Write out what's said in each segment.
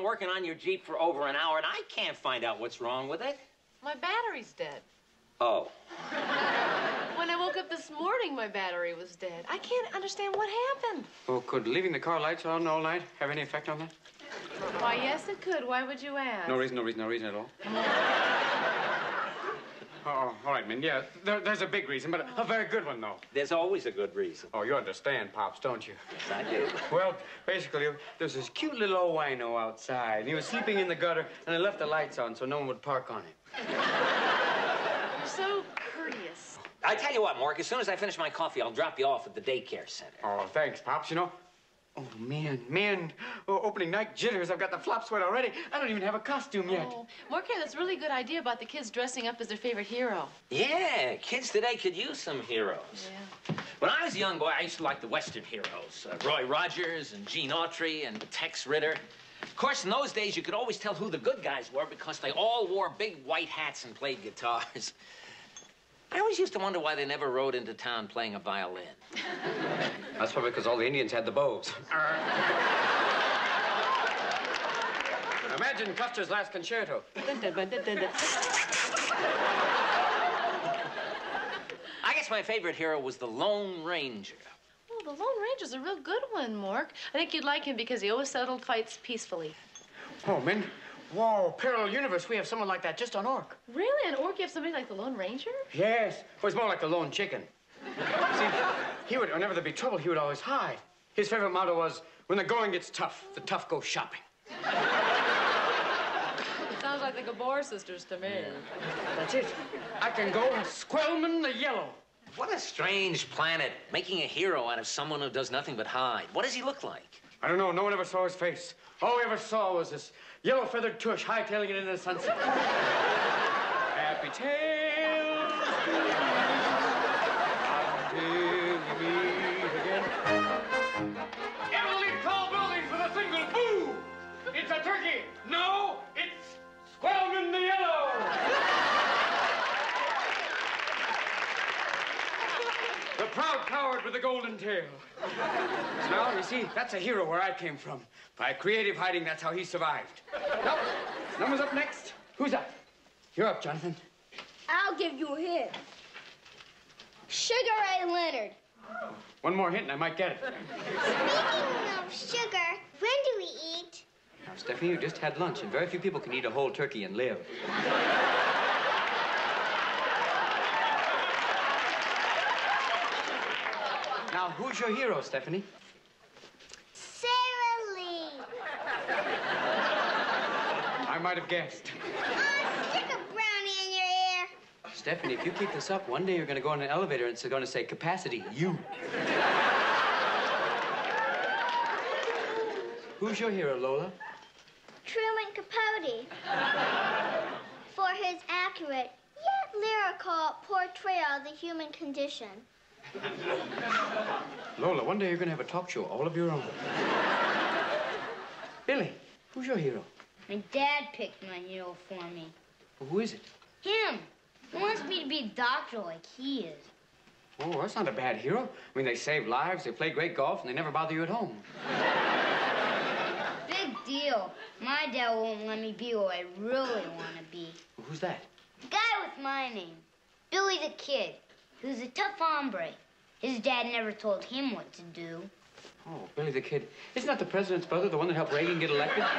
been working on your Jeep for over an hour, and I can't find out what's wrong with it. My battery's dead. Oh. When I woke up this morning, my battery was dead. I can't understand what happened. Well, could leaving the car lights on all night have any effect on that? Why, yes, it could. Why would you ask? No reason, no reason, no reason at all. oh, all right, man. Yeah, there, there's a big reason, but a very good one, though. There's always a good reason. Oh, you understand, Pops, don't you? Yes, I do. Well, basically, there's this cute little old wino outside. and He was sleeping in the gutter, and I left the lights on so no one would park on him. So courteous. I tell you what, Mork, as soon as I finish my coffee, I'll drop you off at the daycare center. Oh, thanks, Pops. You know, oh, man, man, oh, opening night jitters. I've got the flop sweat already. I don't even have a costume yet. Oh, Mork had this really good idea about the kids dressing up as their favorite hero. Yeah, kids today could use some heroes. Yeah. When I was a young boy, I used to like the Western heroes uh, Roy Rogers and Gene Autry and Tex Ritter. Of course, in those days, you could always tell who the good guys were because they all wore big white hats and played guitars. I always used to wonder why they never rode into town playing a violin. That's probably because all the Indians had the bows. Imagine Custer's last concerto. I guess my favorite hero was the Lone Ranger. Oh, the Lone Ranger's a real good one, Mork. I think you'd like him because he always settled fights peacefully. Oh, man. Whoa, parallel universe. We have someone like that just on Ork. Really? On Ork, you have somebody like the Lone Ranger? Yes. Well, it's more like the lone chicken. See, he would, whenever there'd be trouble, he would always hide. His favorite motto was, when the going gets tough, the tough go shopping. Sounds like the Gabor sisters to me. That's it. I can go Squellman the Yellow. What a strange planet, making a hero out of someone who does nothing but hide. What does he look like? I don't know. No one ever saw his face. All we ever saw was this yellow feathered tush hightailing it into the sunset. Happy tales until we meet again. Everly tall buildings with a single boo. It's a turkey. No, it's Squellman the Yellow. The proud coward with the golden tail. Now, you see, that's a hero where I came from. By creative hiding, that's how he survived. Now, numbers up next. Who's up? You're up, Jonathan. I'll give you a hint. Sugar Ray Leonard. One more hint and I might get it. Speaking of sugar, when do we eat? Now, Stephanie, you just had lunch, and very few people can eat a whole turkey and live. Now, who's your hero, Stephanie? Might have guessed. Oh, stick a brownie in your ear. Stephanie, if you keep this up, one day you're going to go in an elevator and it's going to say capacity, you. Who's your hero, Lola? Truman Capote. For his accurate yet lyrical portrayal of the human condition. Lola, one day you're going to have a talk show all of your own. Billy, who's your hero? My dad picked my hero for me. Who is it? Him. He wants me to be a doctor like he is. Oh, that's not a bad hero. I mean, they save lives, they play great golf, and they never bother you at home. Big deal. My dad won't let me be what I really want to be. Who's that? The guy with my name. Billy the Kid. He was a tough hombre. His dad never told him what to do. Oh, Billy the Kid. Isn't that the president's brother, the one that helped Reagan get elected?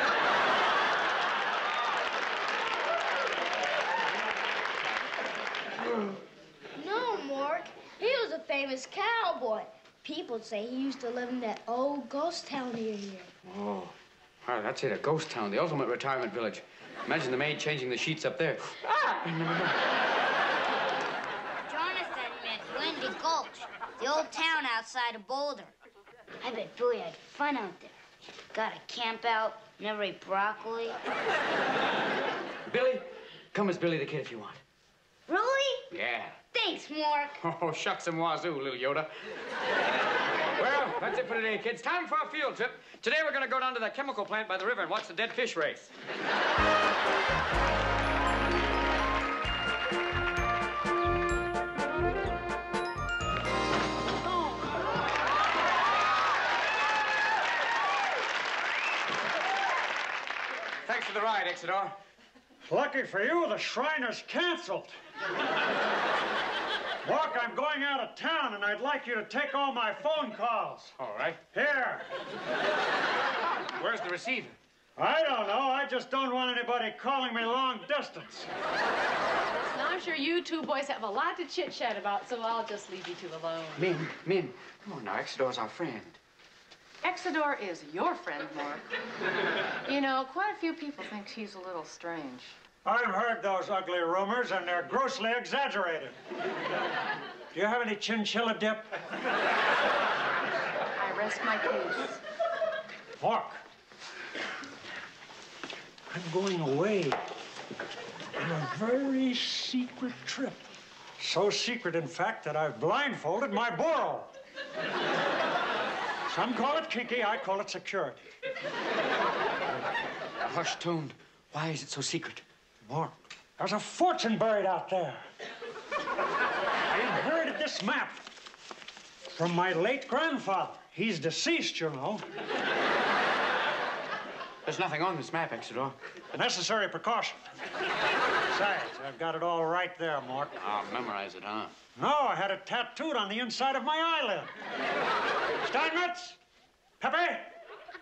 No, Mork. He was a famous cowboy. People say he used to live in that old ghost town near here. Oh. Oh, that's it, a ghost town, the ultimate retirement village. Imagine the maid changing the sheets up there. Jonathan meant Windy Gulch, the old town outside of Boulder. I bet Billy had fun out there. Got to camp out, never eat broccoli. Billy, come as Billy the Kid if you want. Really? Yeah. Thanks, Mork. Oh, shucks and wazoo, little Yoda. well, that's it for today, kids. Time for a field trip. Today we're going to go down to the chemical plant by the river and watch the dead fish race. Thanks for the ride, Exidor. Lucky for you, the shrine is canceled. Mork, I'm going out of town, and I'd like you to take all my phone calls. All right. Here. Where's the receiver? I don't know. I just don't want anybody calling me long distance. Now, I'm sure you two boys have a lot to chit chat about, so I'll just leave you two alone. Min, Min, come on now. Exidor's our friend. Exidor is your friend, Mork. you know, quite a few people think he's a little strange. I've heard those ugly rumors, and they're grossly exaggerated. Do you have any chinchilla dip? I rest my case. Mork. I'm going away on a very secret trip. So secret, in fact, that I've blindfolded my burro. Some call it kinky, I call it security. Hush, Tone. Why is it so secret? Mork, there's a fortune buried out there. I inherited this map from my late grandfather. He's deceased, you know. There's nothing on this map, Exidor. A necessary precaution. Besides, I've got it all right there, Mork. I'll memorize it, huh? No, I had it tattooed on the inside of my eyelid. Steinmetz, Pepe,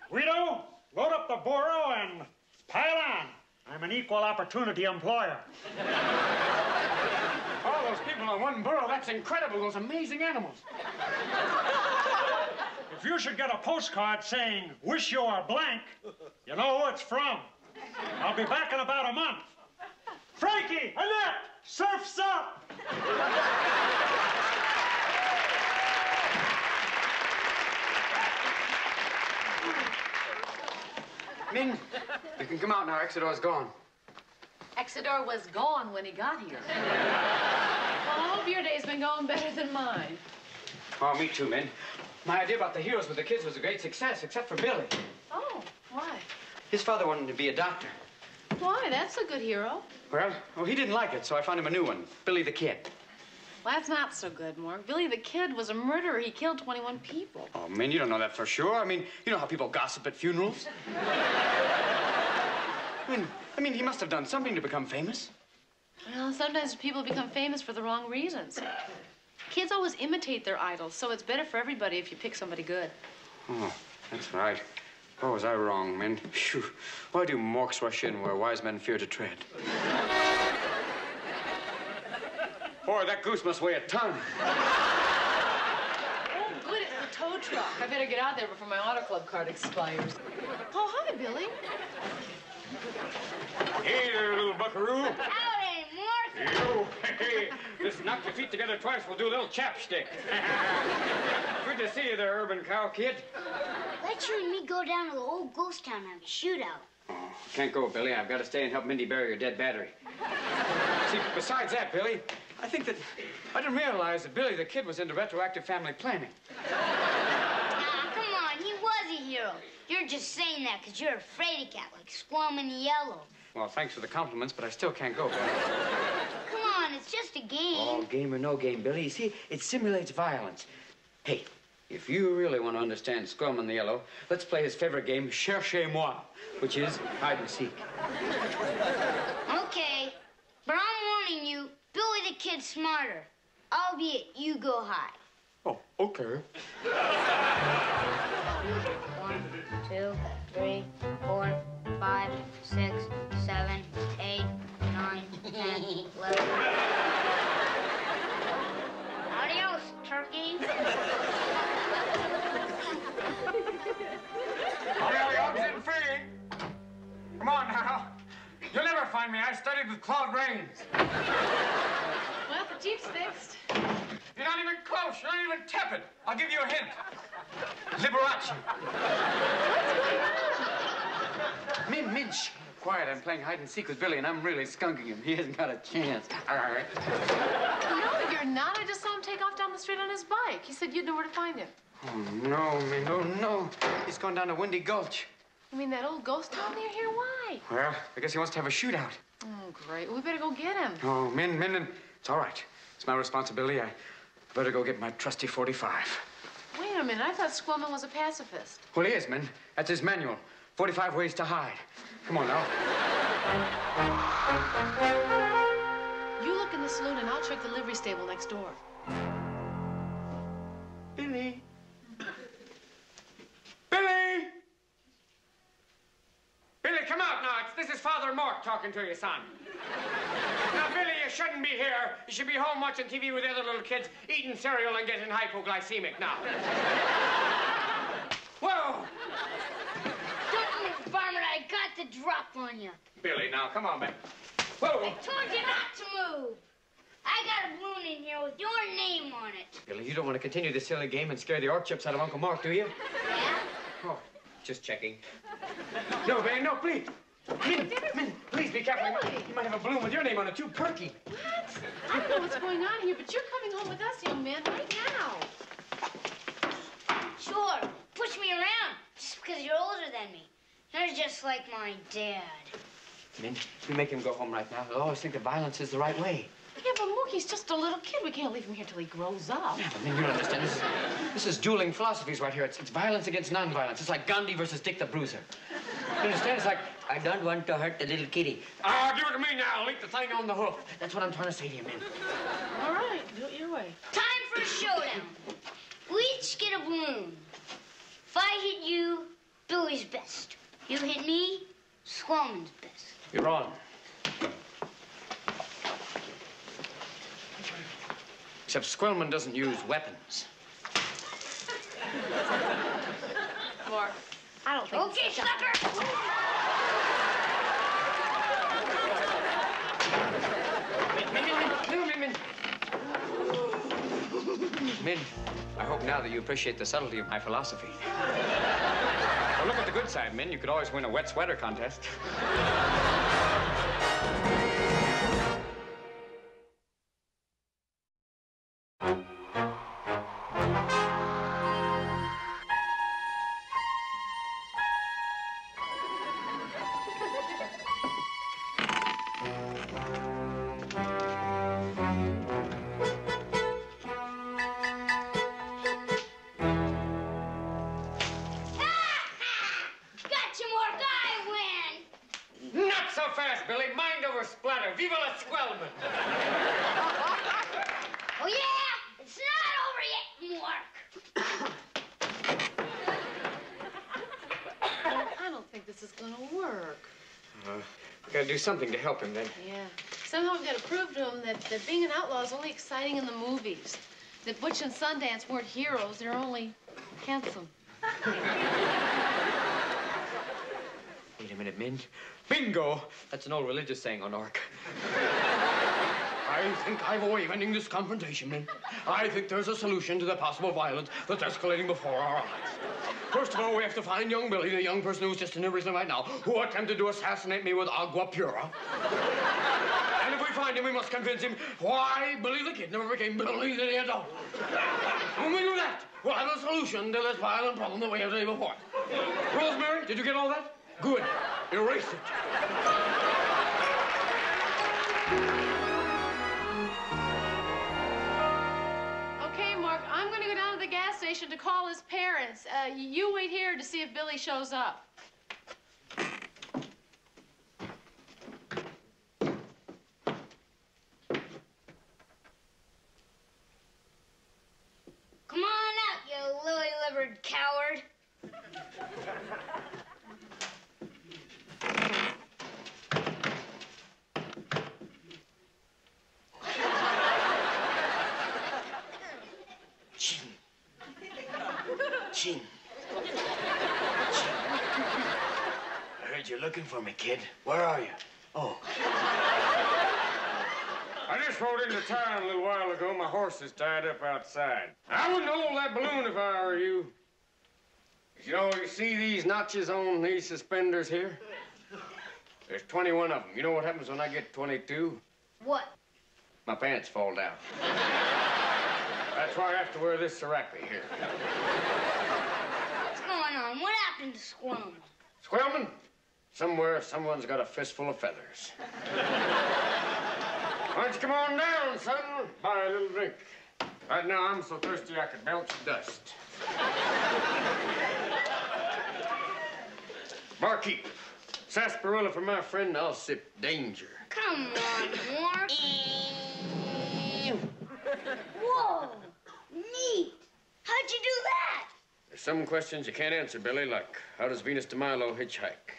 Guido, load up the burro and pile on. I'm an equal opportunity employer. All those people on one burro, that's incredible. Those amazing animals. If you should get a postcard saying, wish you were blank, you know who it's from. I'll be back in about a month. Frankie, Annette, surf's up! Min, you can come out now. Exidor's gone. Exidor was gone when he got here. well, I hope your day's been going better than mine. Oh, me too, Min. My idea about the heroes with the kids was a great success, except for Billy. Oh, why? His father wanted to be a doctor. Why? That's a good hero. Well, well, he didn't like it, so I found him a new one, Billy the Kid. Well, that's not so good, Mork. Billy the Kid was a murderer. He killed 21 people. Oh, Min, you don't know that for sure. I mean, you know how people gossip at funerals. I mean, I mean, he must have done something to become famous. Well, sometimes people become famous for the wrong reasons. Kids always imitate their idols, so it's better for everybody if you pick somebody good. Oh, that's right. Oh, was I wrong, Min? Phew. Why do morks rush in where wise men fear to tread? Boy, that goose must weigh a ton. Oh, good, it's the tow truck. I better get out there before my auto club card expires. Oh, hi, Billy. Hey there, little buckaroo. Howdy. You, hey, just knock your feet together twice, we'll do a little chapstick. Good to see you there, urban cow kid. Let you and me go down to the old ghost town and have a shootout. Oh, can't go, Billy. I've got to stay and help Mindy bury her dead battery. See, besides that, Billy, I think that I didn't realize that Billy the Kid was into retroactive family planning. Nah, come on, he was a hero. You're just saying that because you're afraid fraidy cat like Squam in Yellow. Well, thanks for the compliments, but I still can't go, Billy. Come on, it's just a game. Oh, game or no game, Billy. You see, it simulates violence. Hey, if you really want to understand Squellman the Yellow, let's play his favorite game, Cherchez-moi, which is hide and seek. Okay, but I'm warning you, Billy the Kid's smarter. Albeit you go high. Oh, okay. One, two, three, four, five, six, seven, eight, nine, ten, eleven. Adios, turkey. All right, opposite and free. on now. You'll never find me. I studied with Claude Rains. Well, the Jeep's fixed. You're not even close. You're not even tepid. I'll give you a hint. Liberace. Min, Min, shh. Quiet, I'm playing hide and seek with Billy, and I'm really skunking him. He hasn't got a chance. All right. No, you're not. I just saw him take off down the street on his bike. He said you'd know where to find him. Oh, no, Min, oh, no. He's gone down to Windy Gulch. You mean that old ghost town near here? Why? Well, I guess he wants to have a shootout. Oh, great. We better go get him. Oh, Min, Min, it's all right. It's my responsibility. I better go get my trusty 45. Wait a minute. I thought Squellman was a pacifist. Well, he is, Min. That's his manual. 45 ways to hide. Come on now. You look in the saloon and I'll check the livery stable next door. Billy. Billy! Billy, come out now. It's, this is Father Mork talking to you, son. Now, Billy, you shouldn't be here. You should be home watching TV with the other little kids, eating cereal and getting hypoglycemic now. Whoa! Don't move, Varmint. I got the drop on you. Billy, now, come on, man. Whoa! I told you not to move. I got a balloon in here with your name on it. Billy, you don't want to continue this silly game and scare the Ork chips out of Uncle Mork, do you? Yeah? Oh, just checking. No, Billy, no, please. Min, Min, please be careful. You might, you might have a balloon with your name on it, too. Perky. What? I don't know what's going on here, but you're coming home with us, young man, right now. Sure. Push me around just because you're older than me. You're just like my dad. Min, you make him go home right now. He'll always think that violence is the right way. Yeah, but Mookie's just a little kid. We can't leave him here till he grows up. Yeah, but Min, you don't understand. This is, this is dueling philosophies right here. It's, it's violence against nonviolence. It's like Gandhi versus Dick the Bruiser. You understand? It's like, I don't want to hurt the little kitty. Ah, give it to me now. Leave the thing on the hoof. That's what I'm trying to say to you, Min. All right, do it your way. Time for a showdown. We each get a balloon. If I hit you, Billy's best. You hit me, Squellman's best. You're on. Except Squellman doesn't use weapons. Mork, I don't think. Okay, sucker. Min, Min. Min, I hope now that you appreciate the subtlety of my philosophy. Well, look at the good side, Min. You could always win a wet sweater contest. Something to help him then. Yeah. Somehow we've got to prove to him that, that being an outlaw is only exciting in the movies. That Butch and Sundance weren't heroes, they're only handsome. Wait a minute, Min. Bingo! That's an old religious saying on Ork. I think I've a way of ending this confrontation, Min. I think there's a solution to the possible violence that's escalating before our eyes. First of all, we have to find young Billy, the young person who's just in prison right now, who attempted to assassinate me with agua pura. and if we find him, we must convince him why Billy the Kid never became Billy the adult. When we do that, we'll have a solution to this violent problem that we have today before. Rosemary, did you get all that? Good. Erase it. Station to call his parents. Uh, you wait here to see if Billy shows up. Come on out, you lily-livered coward. Chin. Chin. I heard you looking for me, kid? Where are you? Oh. I just rode into town a little while ago. My horse is tied up outside. I wouldn't hold that balloon if I were you. You know, you see these notches on these suspenders here? There's 21 of them. You know what happens when I get 22? What? My pants fall down. That's why I have to wear this serape here. What's going on? What happened to Squirm? Squellman, somewhere someone's got a fistful of feathers. Why don't you come on down, son? Buy a little drink. Right now, I'm so thirsty I could belch dust. Barkeep, sarsaparilla for my friend, I'll sip danger. Come on, Mork. Whoa! Neat! How'd you do that? There's some questions you can't answer, Billy, like how does Venus de Milo hitchhike?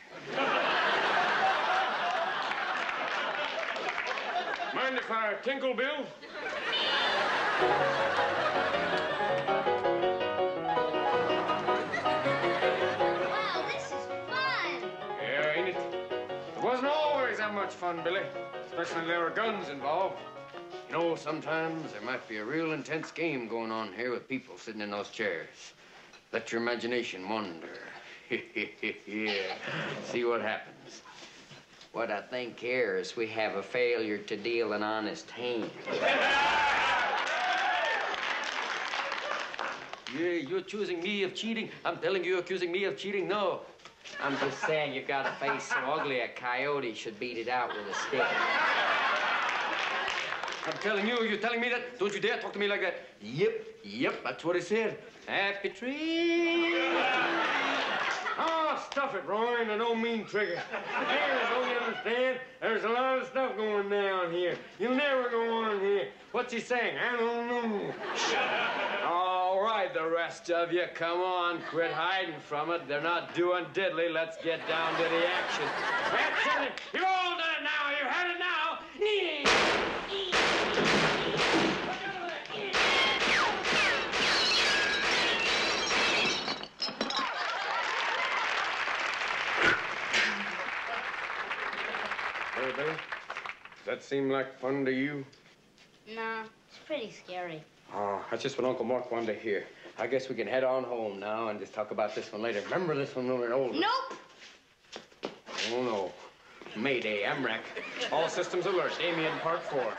Mind if I tinkle, Bill? Wow, this is fun! Yeah, ain't it? It wasn't always that much fun, Billy. Especially when there were guns involved. You know, sometimes there might be a real intense game going on here with people sitting in those chairs. Let your imagination wander. yeah. See what happens. What I think here is we have a failure to deal an honest hand. Yeah, you're accusing me of cheating. I'm telling you, you're accusing me of cheating. No. I'm just saying you've got a face so ugly a coyote should beat it out with a stick. I'm telling you, you're telling me that? Don't you dare talk to me like that. Yep, yep, that's what he said. Happy tree. Oh, stuff it, Roy, and I don't mean trigger. Here, don't you understand? There's a lot of stuff going down here. You'll never go on here. What's he saying? I don't know. Shut up. All right, the rest of you, come on. Quit hiding from it. They're not doing diddly. Let's get down to the action. That's it. You've all done now. You've had it now. Hey, does that seem like fun to you? Nah, it's pretty scary. Oh, that's just what Uncle Mork wanted to hear. I guess we can head on home now and just talk about this one later. Remember this one when we're older? Nope! Oh, no. Mayday, MREC. All systems alert. Damien, part four.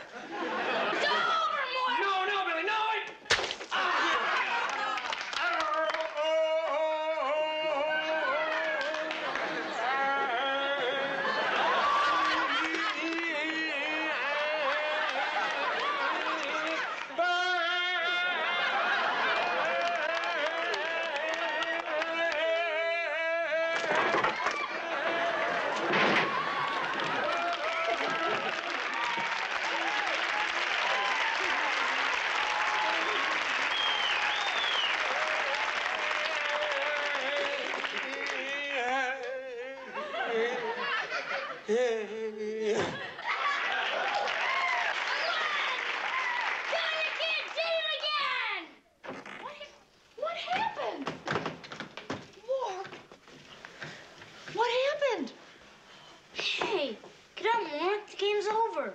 Over.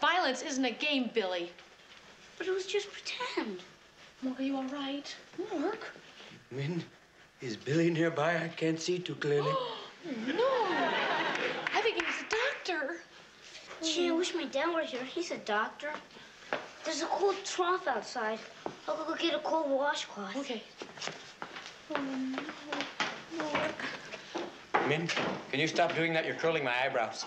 Violence isn't a game, Billy. But it was just pretend. Mork, are you all right? Mork? Min, is Billy nearby? I can't see too clearly. No. I think he was a doctor. Gee, I wish my dad were here. He's a doctor. There's a cold trough outside. I'll go get a cold washcloth. Okay. Min, can you stop doing that? You're curling my eyebrows.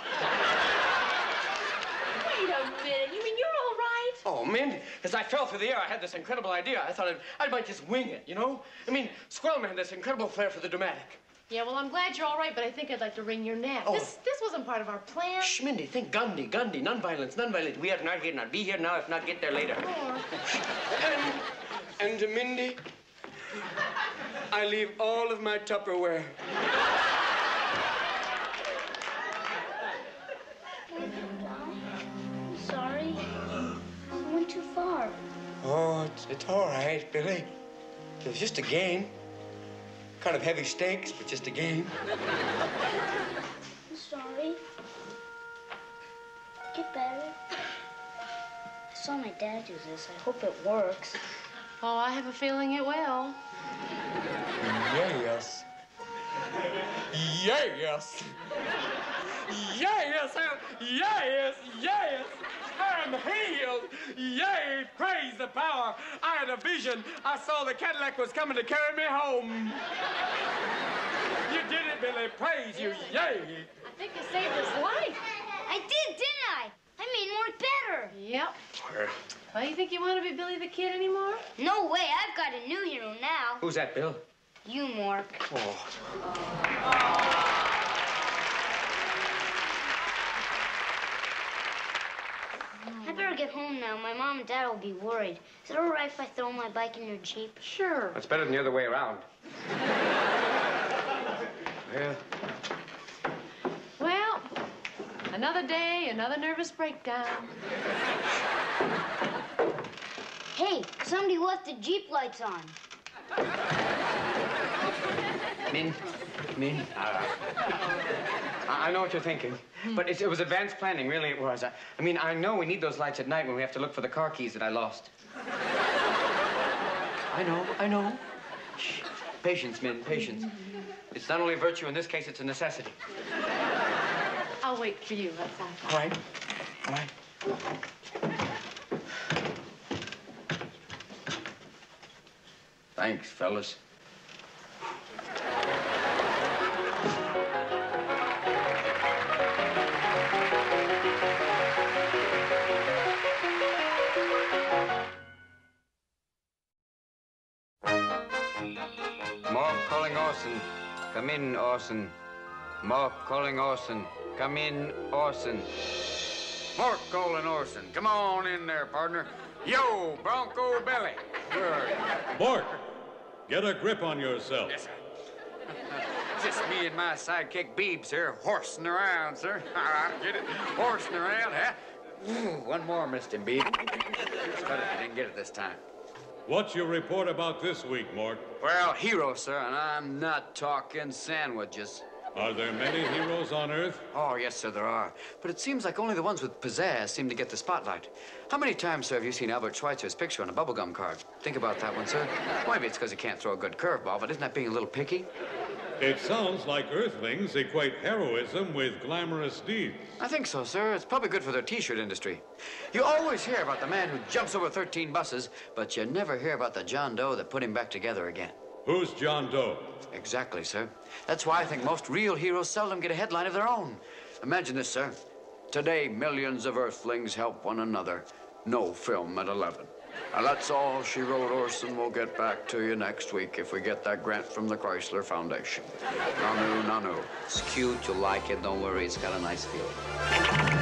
Wait a minute. You mean you're all right? Oh, Min, as I fell through the air, I had this incredible idea. I thought I'd, I might just wing it, you know? I mean, Squellman had this incredible flair for the dramatic. Yeah, well, I'm glad you're all right, but I think I'd like to wring your neck. Oh. This this wasn't part of our plan. Shh, Mindy, think Gandhi, Gandhi, nonviolence, nonviolence. We are not here, not be here now, if not get there later. And, and to Mindy, I leave all of my Tupperware. I'm sorry. I went too far. Oh, it's, it's all right, Billy. It was just a game. Kind of heavy stakes, but just a game. I'm sorry. Get better. I saw my dad do this. I hope it works. Oh, I have a feeling it will. Yes. Yes. Yes. Yes. Yes. Yes. I'm healed. Yay. Praise the power. I had a vision. I saw the Cadillac was coming to carry me home. You did it, Billy. Praise you. Yay. I think you saved his life. I did, didn't I? I made more better. Yep. Well, you think you want to be Billy the Kid anymore? No way. I've got a new hero now. Who's that, Bill? You, Mork. Oh. I better get home now. My mom and dad will be worried. Is it all right if I throw my bike in your Jeep? Sure. That's better than the other way around. well, Well, another day, another nervous breakdown. Hey, somebody left the Jeep lights on. Min, Min. I, I know what you're thinking, but it, it was advanced planning, really it was. I, I mean, I know we need those lights at night when we have to look for the car keys that I lost. I know, I know. Shh. Patience, Min, patience. It's not only a virtue in this case, it's a necessity. I'll wait for you outside. All right, all right. Thanks, fellas. Orson. Mork calling Orson. Come in, Orson. Mork calling Orson. Come on in there, partner. Yo, Bronco Billy. Are? Mork, get a grip on yourself. Yes, sir. Just me and my sidekick Beebs here, horsing around, sir. All right, get it? Horsing around, huh? Ooh, one more, Mr. Beeb. But I didn't get it this time. What's your report about this week, Mork? Well, hero, sir, and I'm not talking sandwiches. Are there many heroes on Earth? Oh, yes, sir, there are. But it seems like only the ones with pizzazz seem to get the spotlight. How many times, sir, have you seen Albert Schweitzer's picture on a bubblegum card? Think about that one, sir. Well, maybe it's because he can't throw a good curveball, but isn't that being a little picky? It sounds like Earthlings equate heroism with glamorous deeds. I think so, sir. It's probably good for their T-shirt industry. You always hear about the man who jumps over 13 buses, but you never hear about the John Doe that put him back together again. Who's John Doe? Exactly, sir. That's why I think most real heroes seldom get a headline of their own. Imagine this, sir. Today, millions of Earthlings help one another. No film at 11. And that's all she wrote, Orson. We'll get back to you next week if we get that grant from the Chrysler Foundation. Nanu, nanu. It's cute. You'll like it. Don't worry. It's got a nice feel.